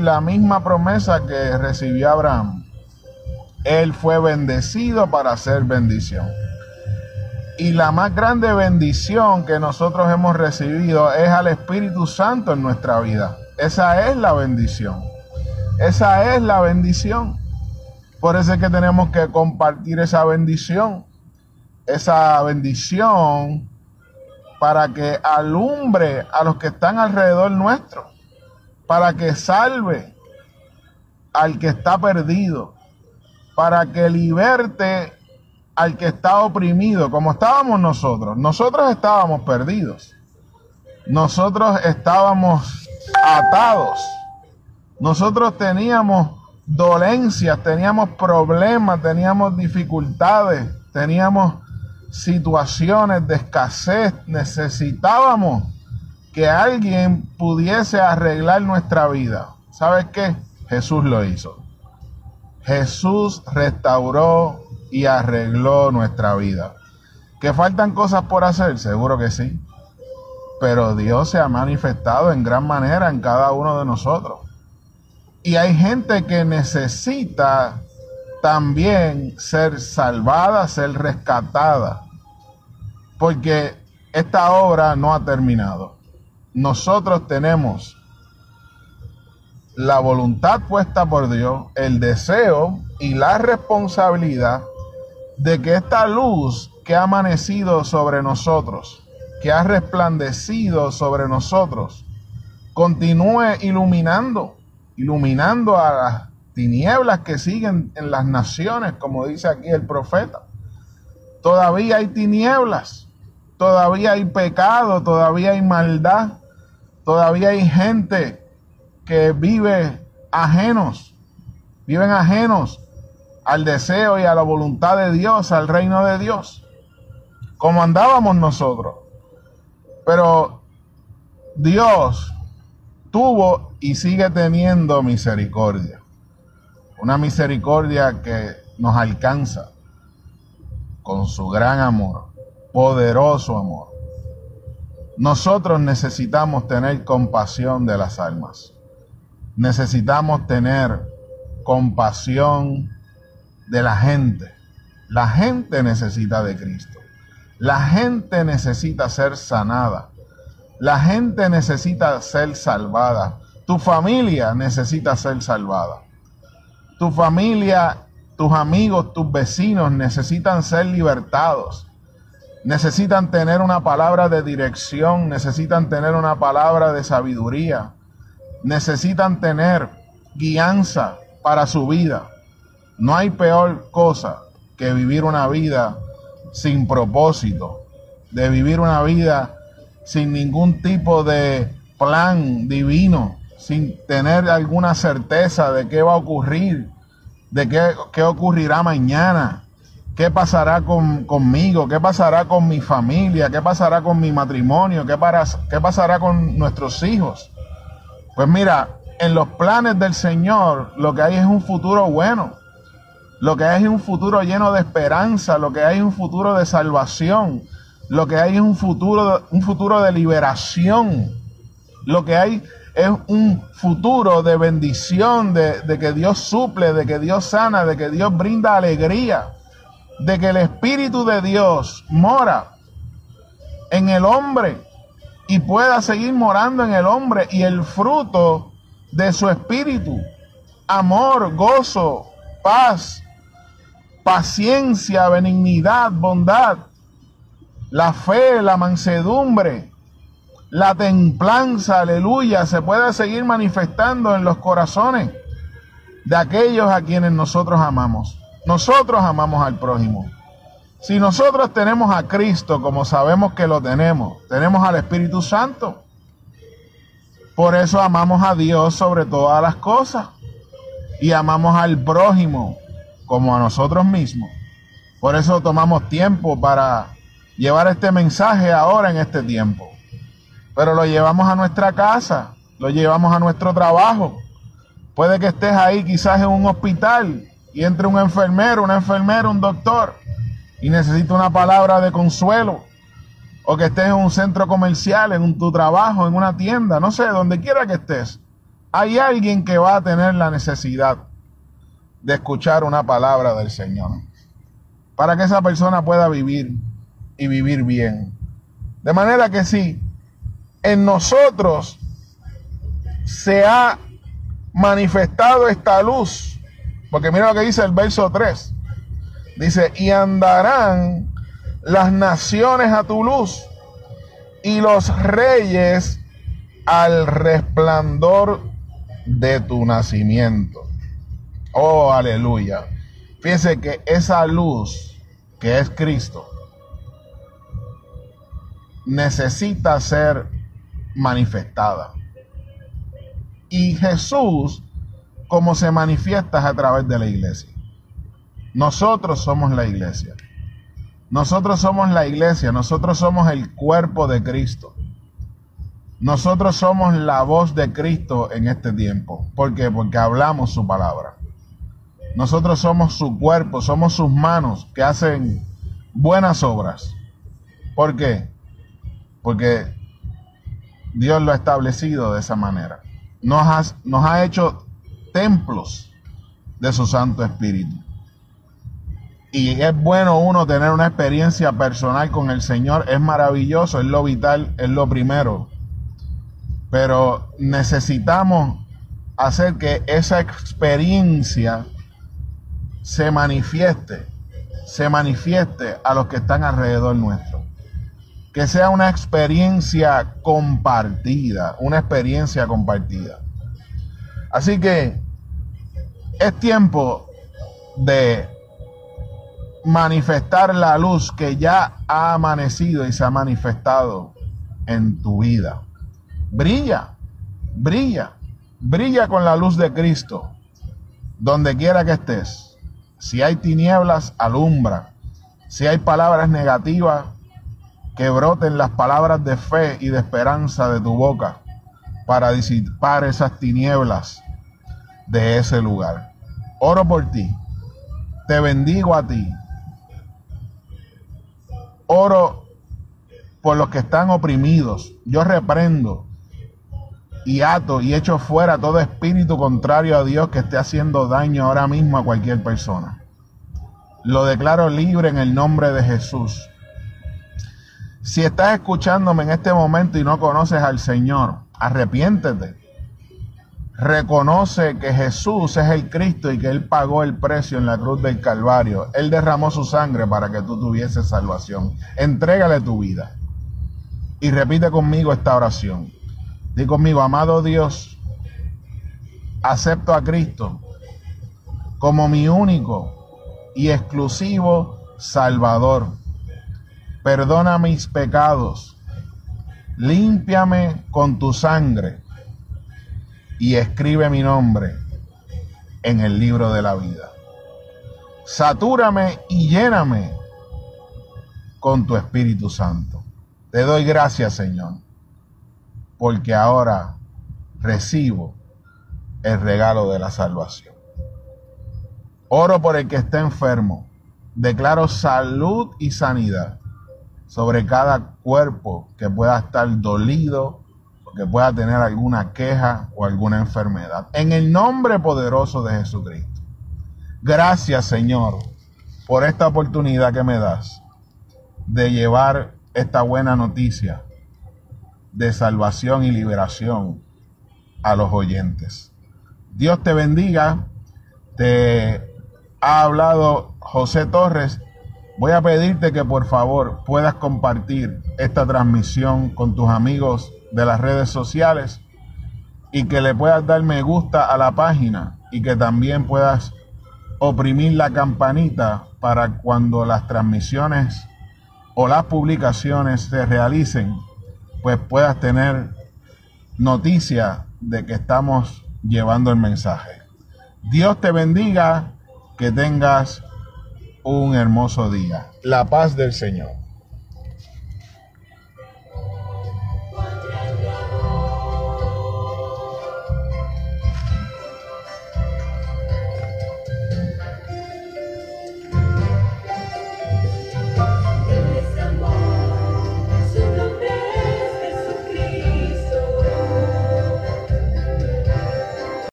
la misma promesa que recibió Abraham. Él fue bendecido para ser bendición. Y la más grande bendición que nosotros hemos recibido es al Espíritu Santo en nuestra vida. Esa es la bendición. Esa es la bendición. Por eso es que tenemos que compartir esa bendición. Esa bendición para que alumbre a los que están alrededor nuestro. Para que salve al que está perdido. Para que liberte al que está oprimido, como estábamos nosotros. Nosotros estábamos perdidos. Nosotros estábamos atados. Nosotros teníamos dolencias, teníamos problemas, teníamos dificultades, teníamos situaciones de escasez. Necesitábamos que alguien pudiese arreglar nuestra vida. ¿Sabes qué? Jesús lo hizo. Jesús restauró y arregló nuestra vida. ¿Que faltan cosas por hacer? Seguro que sí. Pero Dios se ha manifestado en gran manera en cada uno de nosotros. Y hay gente que necesita también ser salvada, ser rescatada. Porque esta obra no ha terminado. Nosotros tenemos la voluntad puesta por Dios, el deseo y la responsabilidad de que esta luz que ha amanecido sobre nosotros, que ha resplandecido sobre nosotros, continúe iluminando, iluminando a las tinieblas que siguen en las naciones, como dice aquí el profeta. Todavía hay tinieblas, todavía hay pecado, todavía hay maldad, todavía hay gente que vive ajenos, viven ajenos al deseo y a la voluntad de Dios, al reino de Dios, como andábamos nosotros. Pero Dios tuvo y sigue teniendo misericordia. Una misericordia que nos alcanza con su gran amor, poderoso amor. Nosotros necesitamos tener compasión de las almas. Necesitamos tener compasión de la gente. La gente necesita de Cristo. La gente necesita ser sanada. La gente necesita ser salvada. Tu familia necesita ser salvada. Tu familia, tus amigos, tus vecinos necesitan ser libertados. Necesitan tener una palabra de dirección, necesitan tener una palabra de sabiduría, necesitan tener guianza para su vida. No hay peor cosa que vivir una vida sin propósito, de vivir una vida sin ningún tipo de plan divino, sin tener alguna certeza de qué va a ocurrir, de qué, ocurrirá mañana, qué pasará conmigo, qué pasará con mi familia, qué pasará con mi matrimonio, qué, qué pasará con nuestros hijos. Pues mira, en los planes del Señor lo que hay es un futuro bueno. Lo que hay es un futuro lleno de esperanza, lo que hay es un futuro de salvación, lo que hay es un futuro, un futuro de liberación, lo que hay es un futuro de bendición, de, de que Dios suple, de que Dios sana, de que Dios brinda alegría, de que el Espíritu de Dios mora en el hombre y pueda seguir morando en el hombre y el fruto de su espíritu, amor, gozo, paz, paciencia, benignidad, bondad, la fe, la mansedumbre, la templanza, aleluya, se puede seguir manifestando en los corazones de aquellos a quienes nosotros amamos. Nosotros amamos al prójimo. Si nosotros tenemos a Cristo como sabemos que lo tenemos, tenemos al Espíritu Santo. Por eso amamos a Dios sobre todas las cosas y amamos al prójimo como a nosotros mismos. Por eso tomamos tiempo para llevar este mensaje ahora en este tiempo. Pero lo llevamos a nuestra casa, lo llevamos a nuestro trabajo. Puede que estés ahí quizás en un hospital y entre un enfermero, una enfermera, un doctor y necesita una palabra de consuelo. O que estés en un centro comercial, en tu trabajo, en una tienda, no sé, donde quiera que estés. hay alguien que va a tener la necesidad de escuchar una palabra del Señor para que esa persona pueda vivir y vivir bien. De manera que si en nosotros se ha manifestado esta luz, porque mira lo que dice el verso 3, dice, y andarán las naciones a tu luz y los reyes al resplandor de tu nacimiento. Oh, aleluya. Fíjense que esa luz que es Cristo necesita ser manifestada. Y Jesús, como se manifiesta a través de la iglesia. Nosotros somos la iglesia. Nosotros somos la iglesia, nosotros somos el cuerpo de Cristo. Nosotros somos la voz de Cristo en este tiempo. ¿Por qué? Porque hablamos su palabra. Nosotros somos su cuerpo, somos sus manos que hacen buenas obras. ¿Por qué? Porque Dios lo ha establecido de esa manera. Nos, nos ha hecho templos de su Santo Espíritu. Y es bueno uno tener una experiencia personal con el Señor. Es maravilloso, es lo vital, es lo primero. Pero necesitamos hacer que esa experiencia se manifieste, se manifieste a los que están alrededor nuestro. Que sea una experiencia compartida, una experiencia compartida. Así que es tiempo de manifestar la luz que ya ha amanecido y se ha manifestado en tu vida. Brilla, brilla, brilla con la luz de Cristo, donde quiera que estés. Si hay tinieblas, alumbra. Si hay palabras negativas, que broten las palabras de fe y de esperanza de tu boca para disipar esas tinieblas de ese lugar. Oro por ti. Te bendigo a ti oro por los que están oprimidos. Yo reprendo y ato y echo fuera todo espíritu contrario a Dios que esté haciendo daño ahora mismo a cualquier persona. Lo declaro libre en el nombre de Jesús. Si estás escuchándome en este momento y no conoces al Señor, arrepiéntete reconoce que Jesús es el Cristo y que Él pagó el precio en la cruz del Calvario. Él derramó su sangre para que tú tuvieses salvación. Entrégale tu vida. Y repite conmigo esta oración. Di conmigo, amado Dios, acepto a Cristo como mi único y exclusivo Salvador. Perdona mis pecados. Límpiame con tu sangre y escribe mi nombre en el libro de la vida. Satúrame y lléname con tu Espíritu Santo. Te doy gracias, Señor, porque ahora recibo el regalo de la salvación. Oro por el que está enfermo. Declaro salud y sanidad sobre cada cuerpo que pueda estar dolido que pueda tener alguna queja o alguna enfermedad. En el nombre poderoso de Jesucristo. Gracias Señor por esta oportunidad que me das de llevar esta buena noticia de salvación y liberación a los oyentes. Dios te bendiga. Te ha hablado José Torres. Voy a pedirte que por favor puedas compartir esta transmisión con tus amigos de las redes sociales y que le puedas dar me gusta a la página y que también puedas oprimir la campanita para cuando las transmisiones o las publicaciones se realicen, pues puedas tener noticia de que estamos llevando el mensaje. Dios te bendiga, que tengas un hermoso día. La paz del Señor.